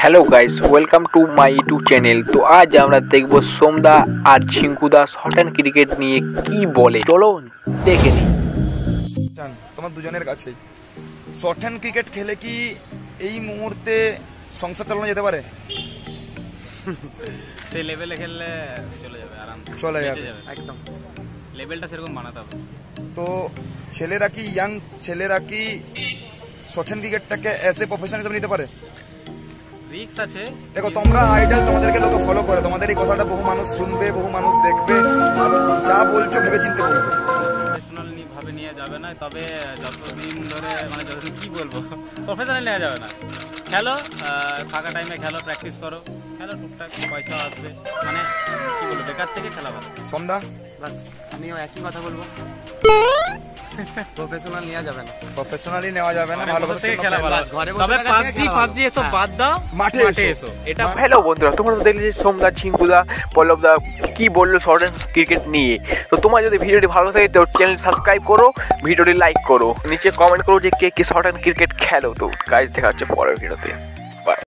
Hello guys welcome to my YouTube channel তো আজ আমরা দেখব সোমদা আর ঝিঙ্কুদা শর্ট অ্যান্ড ক্রিকেট নিয়ে কি বলে। চলো দেখে নিই। তোমার দুজনের কাছেই। শর্ট হ্যান্ড ক্রিকেট খেলে কি এই মুহূর্তে সংসার চালানো যেতে পারে? সেই লেভেলে খেললে চলে যাবে আরাম চলে যাবে। একদম। লেভেলটা সেরকম বানাতে হবে। তো ছেলেরা কি ইয়াং ছেলেরা কি শর্ট হ্যান্ড ক্রিকেটটাকে অ্যাজ এ প্রফেশন হিসেবে নিতে পারে? রিক্স আছে। দেখো তোমরা আইডল তোমাদেরকে লোকে ফলো করে। তোমাদের এই কথাটা বহু মানুষ শুনবে বহু মানুষ দেখবে। আর যা বলছো ভেবে চিন্তে বলবে প্রফেশনাল ভাবে নিয়ে যাবে না তবে যতদিন ধরে মানে যতদিন কি বলব? প্রফেশনাল নেওয়া যাবে না। খেলো ফাঁকা টাইমে খেলো প্র্যাকটিস করো। খেলো টুকটাক পয়সা আসবে। মানে কি বলব বেকার থেকে খেলা ভালো। সন্ধ্যা? বাস আমিও একই কথা বলব। প্রফেশনাল নেওয়া যাবে না। প্রফেশনালি নেওয়া যাবে না ভালো থেকে খেলা ভালো তবে পাবজি পাবজি এসব হ্যাঁ। বাদ দাও মাঠে মাঠে এসো। এসো। এটা হ্যালো বন্ধুরা তোমরা তো দেখলে যে সোমদা ঝিঙ্কুদা পল্লবদা কি বলল শর্ট ক্রিকেট নিয়ে। তো তোমার যদি ভিডিওটি ভালো থাকে তো চ্যানেল সাবস্ক্রাইব করো ভিডিওটি লাইক করো। নিচে কমেন্ট করো যে কে কে শর্ট ক্রিকেট খেলো। তো গাইজ দেখা হচ্ছে পরের ভিডিওতে